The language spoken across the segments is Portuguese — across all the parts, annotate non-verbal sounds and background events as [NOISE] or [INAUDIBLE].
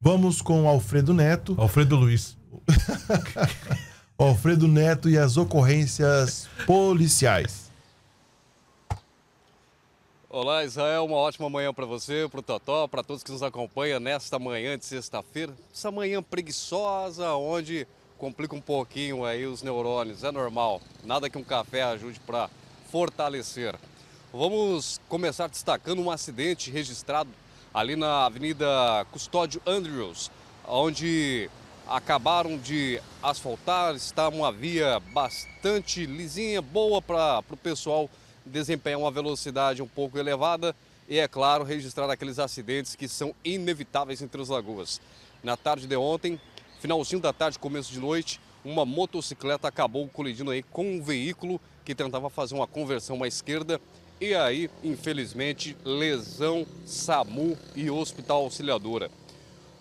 Vamos com o Alfredo Neto. Alfredo Luiz. [LAUGHS] Alfredo Neto e as ocorrências policiais. Olá, Israel. Uma ótima manhã para você, para o Totó, para todos que nos acompanham nesta manhã de sexta-feira. Essa manhã preguiçosa, onde complica um pouquinho aí os neurônios. É normal. Nada que um café ajude para fortalecer. Vamos começar destacando um acidente registrado ali na Avenida Custódio Andrews, onde acabaram de asfaltar, está uma via bastante lisinha, boa para o pessoal desempenhar uma velocidade um pouco elevada e, é claro, registrar aqueles acidentes que são inevitáveis entre as lagoas. Na tarde de ontem, finalzinho da tarde, começo de noite, uma motocicleta acabou colidindo aí com um veículo que tentava fazer uma conversão à esquerda e aí, infelizmente, lesão, SAMU e Hospital Auxiliadora.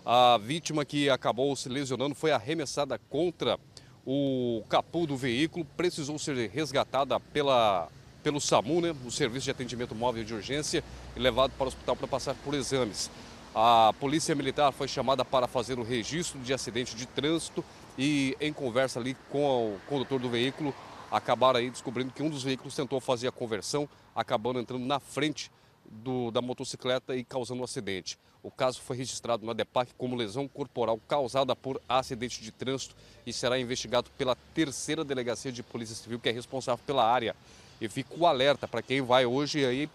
A vítima que acabou se lesionando foi arremessada contra o capô do veículo, precisou ser resgatada pela, pelo SAMU, né, o Serviço de Atendimento Móvel de Urgência, e levado para o hospital para passar por exames. A Polícia Militar foi chamada para fazer o registro de acidente de trânsito e, em conversa ali com o condutor do veículo, acabaram aí descobrindo que um dos veículos tentou fazer a conversão, acabando entrando na frente do, da motocicleta e causando um acidente. O caso foi registrado na DEPAC como lesão corporal causada por acidente de trânsito e será investigado pela terceira delegacia de Polícia Civil, que é responsável pela área. E fico alerta para quem vai hoje aí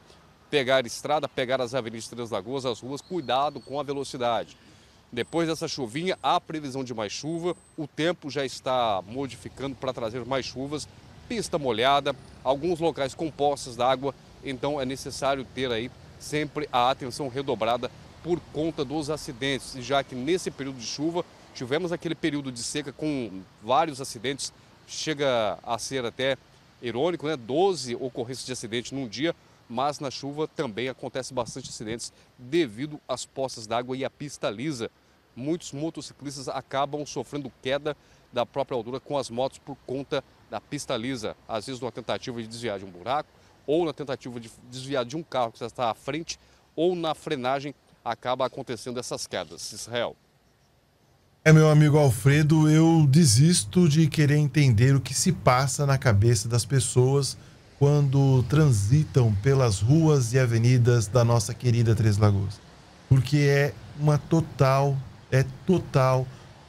pegar estrada, pegar as avenidas Três Lagoas, as ruas, cuidado com a velocidade. Depois dessa chuvinha, há previsão de mais chuva, o tempo já está modificando para trazer mais chuvas, pista molhada, alguns locais com poças d'água, então é necessário ter aí sempre a atenção redobrada por conta dos acidentes, já que nesse período de chuva tivemos aquele período de seca com vários acidentes, chega a ser até irônico, né? 12 ocorrências de acidente num dia, mas na chuva também acontece bastante acidentes devido às poças d'água e à pista lisa muitos motociclistas acabam sofrendo queda da própria altura com as motos por conta da pista lisa, às vezes numa tentativa de desviar de um buraco, ou na tentativa de desviar de um carro que já está à frente, ou na frenagem acaba acontecendo essas quedas. Israel. É, meu amigo Alfredo, eu desisto de querer entender o que se passa na cabeça das pessoas quando transitam pelas ruas e avenidas da nossa querida Três Lagoas. Porque é uma total é total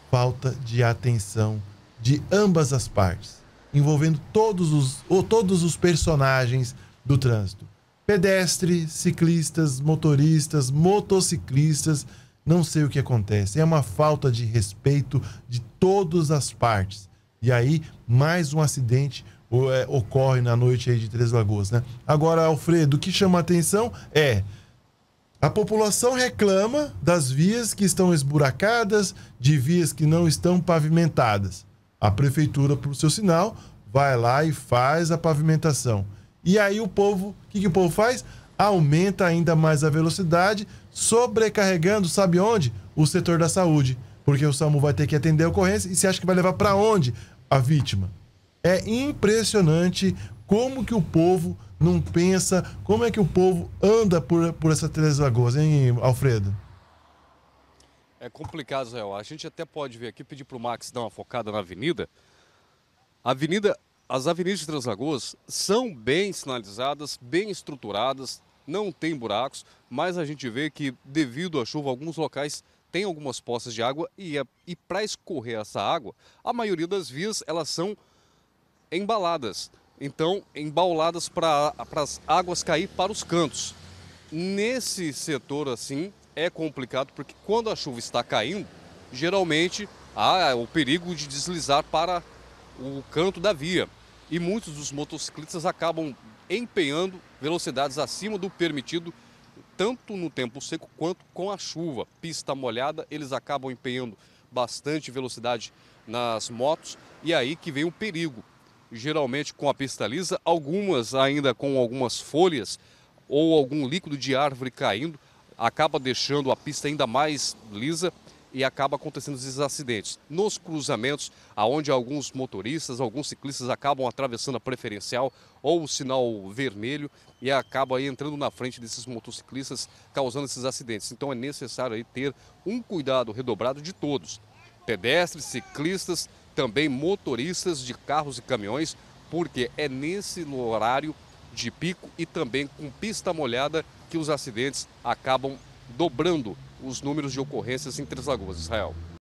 falta de atenção de ambas as partes, envolvendo todos os, ou todos os personagens do trânsito. Pedestres, ciclistas, motoristas, motociclistas, não sei o que acontece. É uma falta de respeito de todas as partes. E aí, mais um acidente é, ocorre na noite aí de Três Lagoas, né? Agora, Alfredo, o que chama a atenção é a população reclama das vias que estão esburacadas, de vias que não estão pavimentadas. A prefeitura, por seu sinal, vai lá e faz a pavimentação. E aí o povo, o que, que o povo faz? Aumenta ainda mais a velocidade, sobrecarregando, sabe onde? O setor da saúde. Porque o SAMU vai ter que atender a ocorrência e você acha que vai levar para onde a vítima? É impressionante como que o povo não pensa, como é que o povo anda por, por essa Três Lagoas, hein, Alfredo? É complicado, Zé. A gente até pode ver aqui, pedir para o Max dar uma focada na avenida. A avenida, as avenidas de Três Lagoas são bem sinalizadas, bem estruturadas, não tem buracos, mas a gente vê que devido à chuva, alguns locais têm algumas poças de água e, é, e para escorrer essa água, a maioria das vias elas são embaladas então embauladas para as águas cair para os cantos. Nesse setor assim é complicado porque quando a chuva está caindo, geralmente há o perigo de deslizar para o canto da via. E muitos dos motociclistas acabam empenhando velocidades acima do permitido, tanto no tempo seco quanto com a chuva. Pista molhada, eles acabam empenhando bastante velocidade nas motos e aí que vem o perigo geralmente com a pista lisa, algumas ainda com algumas folhas ou algum líquido de árvore caindo, acaba deixando a pista ainda mais lisa e acaba acontecendo esses acidentes. Nos cruzamentos, aonde alguns motoristas, alguns ciclistas acabam atravessando a preferencial ou o sinal vermelho e acabam aí entrando na frente desses motociclistas, causando esses acidentes. Então é necessário ter um cuidado redobrado de todos. Pedestres, ciclistas, também motoristas de carros e caminhões, porque é nesse horário de pico e também com pista molhada que os acidentes acabam dobrando os números de ocorrências em Três Lagoas, Israel.